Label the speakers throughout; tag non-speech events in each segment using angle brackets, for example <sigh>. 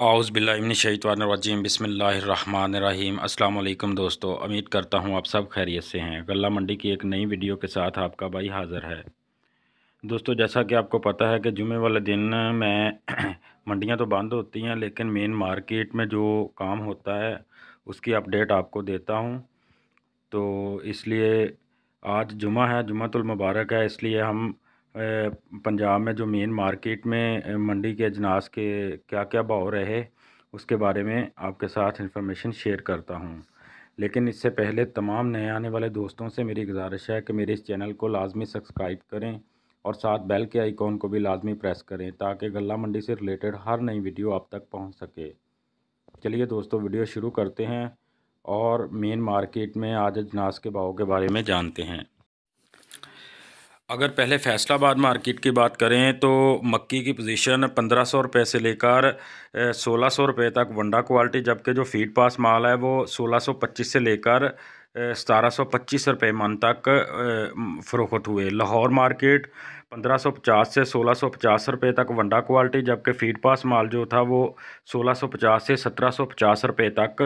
Speaker 1: आउज़बिल्लिनशैतवानरजीम बसमीम अल्लाम दोस्तों, उम्मीद करता हूँ आप सब खैरियत से हैं। गला मंडी की एक नई वीडियो के साथ आपका भाई हाज़िर है। दोस्तों, जैसा कि आपको पता है कि जुमे वाले दिन में <clears throat> मंडियाँ तो बंद होती हैं, लेकिन मेन मार्केट में जो काम होता है, उसकी अपडेट आपको देता हूँ। तो इसलिए आज जुमा है जुमातुल मुबारक है, इसलिए हम पंजाब में जो मेन मार्केट में मंडी के, अजनास के क्या क्या भाव रहे, उसके बारे में आपके साथ इन्फॉर्मेशन शेयर करता हूँ। लेकिन इससे पहले तमाम नए आने वाले दोस्तों से मेरी गुजारिश है कि मेरे इस चैनल को लाजमी सब्सक्राइब करें और साथ बेल के आइकॉन को भी लाजमी प्रेस करें ताकि गला मंडी से रिलेटेड हर नई वीडियो आप तक पहुँच सके। चलिए दोस्तों वीडियो शुरू करते हैं और मेन मार्केट में आज अजनास के भाव के बारे में जानते हैं। अगर पहले फैसलाबाद मार्केट की बात करें तो मक्की की पोजीशन पंद्रह सौ रुपये से लेकर सोलह सौ रुपये तक। वंडा क्वालिटी, जबकि जो फ़ीड पास माल है वो सोलह सौ पच्चीस से लेकर सतारह सौ पच्चीस रुपये मन तक फ़रोख्त हुए। लाहौर मार्केट पंद्रह सौ पचास से सोलह सौ पचास रुपये तक वंडा क्वालिटी, जबकि फ़ीड पास माल जो था वो सोलह सौ पचास से सत्रह सौ पचास रुपये तक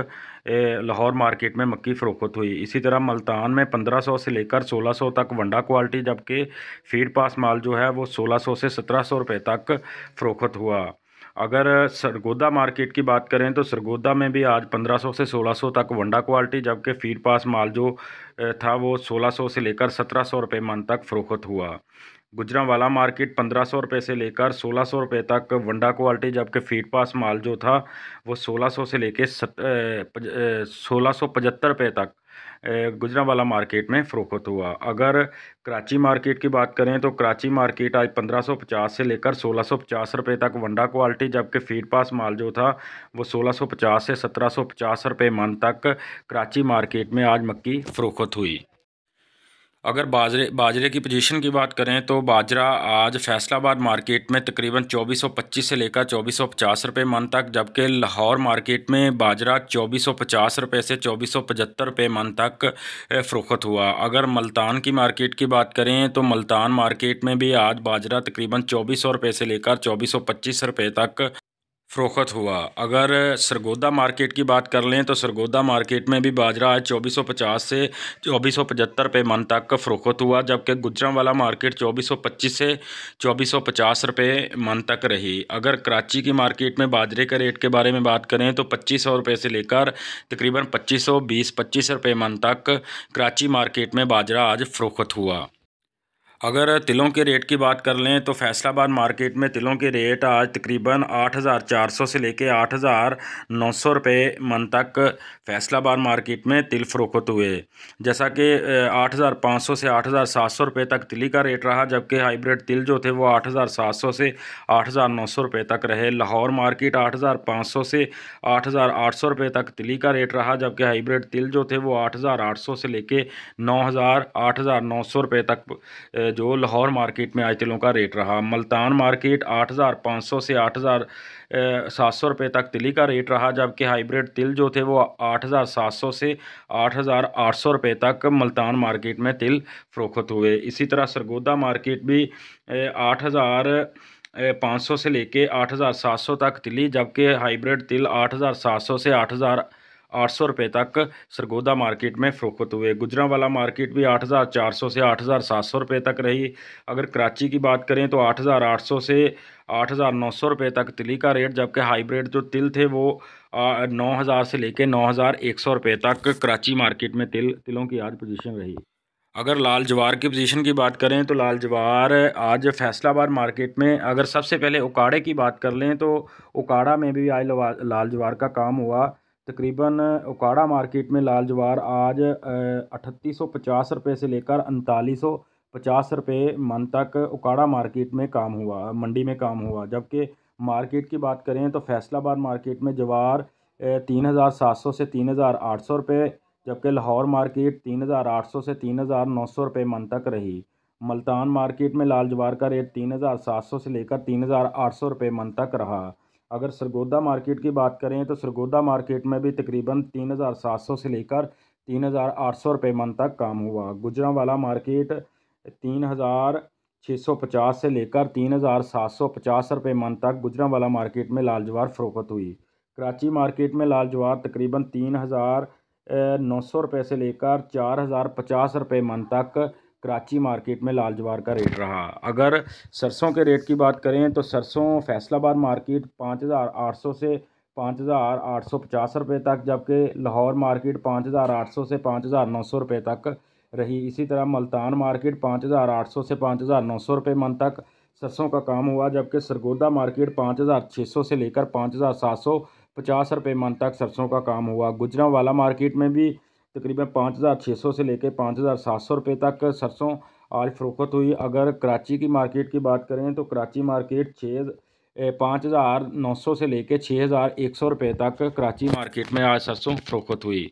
Speaker 1: लाहौर मार्केट में मक्की फ़रोख्त हुई। इसी तरह मल्तान में पंद्रह सौ से लेकर सोलह सौ तक वंडा क्वालिटी, जबकि फ़ीड पास माल जो है वो सोलह सौ से सत्रह सौ रुपये तक फ़रोख्त हुआ। अगर सरगोदा मार्केट की बात करें तो सरगोदा में भी आज 1500 से 1600 तक वंडा क्वालिटी, जबकि फ़ीड पास माल जो था वो 1600 से लेकर 1700 रुपए मन तक फ़रोख्त हुआ। गुजरावाला मार्केट पंद्रह सौ रुपये से लेकर सोलह सौ रुपये तक, वंडा क्वालिटी जबकि फ़ीड पास माल जो था, वो सोलह सौ से लेकर सोलह सौ पचहत्तर रुपये तक गुजरावाला मार्केट में फ़रोख्त हुआ। अगर कराची मार्केट की बात करें तो कराची मार्केट आज पंद्रह सौ पचास से लेकर सोलह सौ पचास रुपये तक, वंडा क्वालिटी जबकि फ़ीड पास माल जो था, वो सोलह सौ पचास से सत्रह सौ पचास रुपये मन तक, कराची मार्केट में आज मक्की फ़रोख्त हुई। अगर बाजरे बाजरे की पोजीशन की बात करें तो बाजरा आज फैसलाबाद मार्केट में तकरीबन चौबीस सौ पच्चीस से लेकर चौबीस सौ पचास रुपये मन तक, जबकि लाहौर मार्केट में बाजरा चौबीस सौ पचास रुपये से चौबीस सौ पचहत्तर रुपये मन तक फ़रोख्त हुआ। अगर मल्तान की मार्केट की बात करें तो मल्तान मार्केट में भी आज बाजरा तकरीबन चौबीस सौ रुपये से लेकर चौबीस रुपये तक फ़रोख्त हुआ। अगर सरगोदा मार्केट की बात कर लें तो सरगोदा मार्केट में भी बाजरा आज चौबीस सौ पचास से चौबीस सौ पचहत्तर रुपये मन तक फ़रोख्त हुआ, जबकि गुजरा वाला मार्केट चौबीस सौ पच्चीस से चौबीस सौ पचास रुपये मन तक रही। अगर कराची की मार्केट में बाजरे के रेट के बारे में बात करें तो पच्चीस सौ रुपये से लेकर तकरीबन पच्चीस सौ बीस पच्चीस रुपये मन तक कराची मार्केट में बाजरा आज फ़रोख्त हुआ। अगर तिलों के रेट की बात कर लें तो फैसलाबाद मार्केट में तिलों के रेट आज तकरीबन आठ हज़ार चार सौ से लेके आठ हज़ार नौ सौ रुपये मन तक फैसलाबाद मार्केट में तिल फ़रोख्त हुए जैसा कि आठ हज़ार पाँच सौ से आठ हज़ार सात सौ रुपये तक तिली का रेट रहा जबकि हाइब्रिड तिल जो थे वो आठ हज़ार सात सौ से आठ हज़ार नौ सौ रुपये तक रहे लाहौर मार्केट आठ हज़ार पाँच सौ से आठ हज़ार आठ सौ रुपये तक तिली का रेट रहा जबकि हाइब्रिड तिल जो थे वो आठ हज़ार आठ सौ से लेके नौ हज़ार रुपये तक जो लाहौर मार्केट में आज तिलों का रेट रहा। मल्तान मार्केट आठ हज़ार पाँच सौ से आठ हज़ार सात सौ रुपये तक तिली का रेट रहा, जबकि हाइब्रिड तिल जो थे वो आठ हज़ार सात सौ से आठ हज़ार आठ सौ रुपये तक मल्तान मार्केट में तिल फ़रोख्त हुए। इसी तरह सरगोदा मार्केट भी आठ हज़ार पाँच सौ से लेके आठ हज़ार सात सौ तक तिली, जबकि हाइब्रिड तिल आठ हज़ार सात सौ से आठ हज़ार आठ सौ रुपये तक सरगोदा मार्केट में फ़रोख्त हुए। गुजरावाला मार्केट भी आठ हज़ार चार सौ से आठ हज़ार सात सौ रुपये तक रही। अगर कराची की बात करें तो आठ हज़ार आठ सौ से आठ हज़ार नौ सौ रुपये तक तिली का रेट, जबकि हाइब्रिड जो तिल थे वो नौ हज़ार से लेकर नौ हज़ार एक सौ रुपये तक कराची मार्केट में तिल, तिलों की आज पोजीशन रही। अगर लाल जवार की पोजीशन की बात करें तो लाल जवार आज फैसलाबाद मार्केट में, अगर सबसे पहले उकाड़े की बात कर लें तो उकाड़ा में भी आज लाल जवार का काम हुआ। तकरीबन उकाड़ा मार्केट में लाल जवार आज अठतीस सौ पचास रुपये से लेकर उनतालीस सौ पचास रुपये मन तक उकाड़ा मार्केट में काम हुआ, मंडी में काम हुआ। जबकि मार्केट की बात करें तो फैसलाबाद मार्केट में जवार तीन हज़ार सात सौ से तीन हज़ार आठ सौ रुपये जबकि लाहौर मार्केट तीन हज़ार आठ सौ से तीन हज़ार नौ सौ रुपये मन तक रही। मल्तान मार्केट में लाल जवार का रेट तीन हज़ार सात सौ से लेकर तीन हज़ार आठ सौ रुपये मन तक रहा। अगर सरगोदा मार्केट की बात करें तो सरगोदा मार्केट में भी तकरीबन तीन हज़ार सात सौ से लेकर तीन हज़ार आठ सौ रुपये मन तक काम हुआ। गुजरावाला मार्केट तीन हज़ार 650 से लेकर तीन हज़ार सात सौ पचास रुपये मन तक गुजरावाला मार्केट में लाल जवार फ़रोख्त हुई। कराची मार्केट में लाल जवार तकरीबन तीन हज़ार नौ सौ रुपये से लेकर चार हज़ार पचास रुपये मन तक कराची मार्केट में लाल जवार का रेट रहा। अगर सरसों के रेट की बात करें तो सरसों फैसलाबाद मार्केट पाँच हज़ार आठ सौ से पाँच हज़ार आठ सौ पचास रुपये तक, जबकि लाहौर मार्केट पाँच हज़ार आठ सौ से पाँच हज़ार नौ सौ रुपये तक रही। इसी तरह मुल्तान मार्केट पाँच हज़ार आठ सौ से पाँच हज़ार नौ सौ रुपये मन तक सरसों का काम हुआ, जबकि सरगोदा मार्केट पाँच हज़ार छः सौ से लेकर पाँच हज़ार सात सौ पचास रुपये मन तक सरसों का काम हुआ। गुजरावाला मार्केट में भी तकरीबन पाँच हज़ार छः सौ से लेकर पाँच हज़ार सात सौ रुपये तक सरसों आज फ़रोख्त हुई। अगर कराची की मार्केट की बात करें तो कराची मार्केट छः पाँच हज़ार नौ सौ से लेकर छः हज़ार एक सौ रुपये तक कराची मार्केट में आज सरसों फ़रोख्त हुई।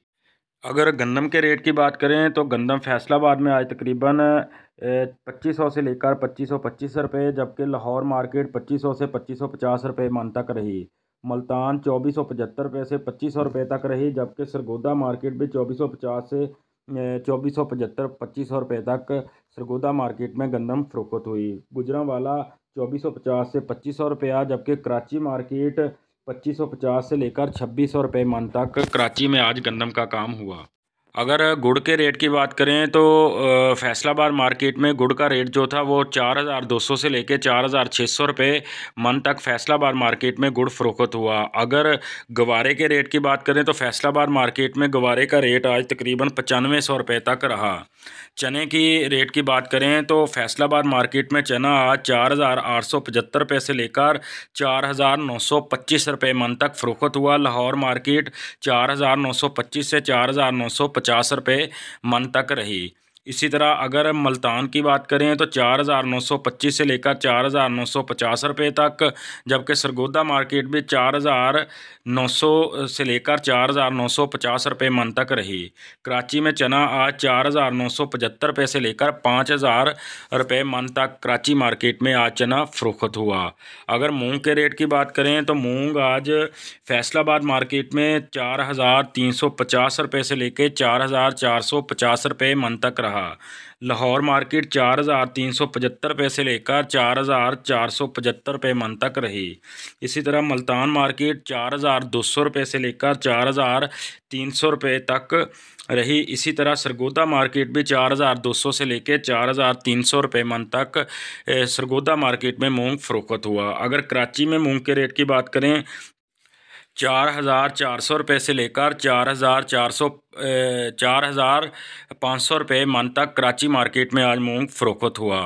Speaker 1: अगर गंदम के रेट की बात करें तो गंदम फैसलाबाद में आज तकरीबन पच्चीस सौ से लेकर पच्चीस सौ पच्चीस रुपये जबकि लाहौर मार्केट पच्चीस सौ से पच्चीस सौ पचास रुपये मन तक रही। मुल्तान चौबीस सौ पचहत्तर रुपये से पच्चीस सौ रुपये तक रही, जबकि सरगोदा मार्केट भी चौबीस सौ पचास से चौबीस सौ पचहत्तर, पच्चीस सौ रुपये तक सरगोदा मार्केट में गंदम फ़रोख्त हुई। गुजरावाला चौबीस सौ पचास से पच्चीस सौ रुपया जबकि कराची मार्केट पच्चीस सौ पचास से लेकर छब्बीस सौ रुपये मन तक कराची में आज गंदम का काम हुआ। अगर गुड़ के रेट की बात करें तो फैसलाबाद मार्केट में गुड़ का रेट जो था वो चार हज़ार दो सौ से लेकर चार हज़ार छः सौ रुपये मन तक फैसलाबाद मार्केट में गुड़ फ़रोख्त हुआ। अगर गवारे के रेट की बात करें तो फैसलाबाद मार्केट में गवारे का रेट आज तकरीबन पचानवे सौ रुपये तक रहा। चने की रेट की बात करें तो फैसलाबाद मार्केट में चना आज चार हज़ार आठ सौ पचहत्तर रुपये से लेकर चार हज़ार नौ सौ पच्चीस रुपये मन तक फ़रोख्त हुआ। लाहौर मार्केट चार हज़ार नौ सौ पच्चीस से चार हज़ार नौ सौ पचास रुपये मन तक रही। इसी तरह अगर मल्तान की बात करें तो चार हज़ार नौ सौ पच्चीस से लेकर चार हज़ार नौ सौ पचास रुपये तक, जबकि सरगोदा मार्केट भी चार हज़ार नौ सौ से लेकर चार हज़ार नौ सौ पचास रुपये मन तक रही। कराची में चना आज चार हज़ार नौ सौ पचहत्तर रुपये से लेकर पाँच हज़ार रुपये मन तक कराची मार्केट में आज चना फ़रोख्त हुआ। अगर मूंग के रेट की बात करें तो मूंग आज फैसलाबाद मार्केट में चार हज़ार तीन सौ पचास रुपये से लेकर चार हज़ार चार सौ पचास रुपये मन तक रहा। लाहौर मार्केट चार हज़ार तीन सौ पचहत्तर रुपये से लेकर चार हज़ार चार सौ पचहत्तर रुपये मन तक रही। इसी तरह मुल्तान मार्केट चार हज़ार दो सौ रुपये से लेकर चार हज़ार तीन सौ रुपये तक रही। इसी तरह सरगोदा मार्केट भी चार हज़ार दो सौ से लेकर चार हज़ार तीन सौ रुपये मन तक सरगोदा मार्केट में मूंग फ़रोख्त हुआ। अगर कराची में मूंग के रेट की बात करें चार हज़ार चार सौ रुपये से लेकर चार हज़ार चार सौ चार हज़ार पाँच सौ रुपये मन तक कराची मार्केट में आज मूंग फ़रोख्त हुआ।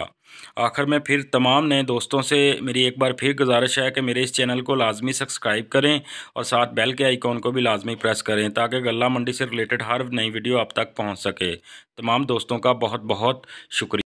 Speaker 1: आखिर में फिर तमाम नए दोस्तों से मेरी एक बार फिर गुजारिश है कि मेरे इस चैनल को लाजमी सब्सक्राइब करें और साथ बेल के आइकॉन को भी लाजमी प्रेस करें ताकि गला मंडी से रिलेटेड हर नई वीडियो आप तक पहुँच सके। तमाम दोस्तों का बहुत बहुत शुक्रिया।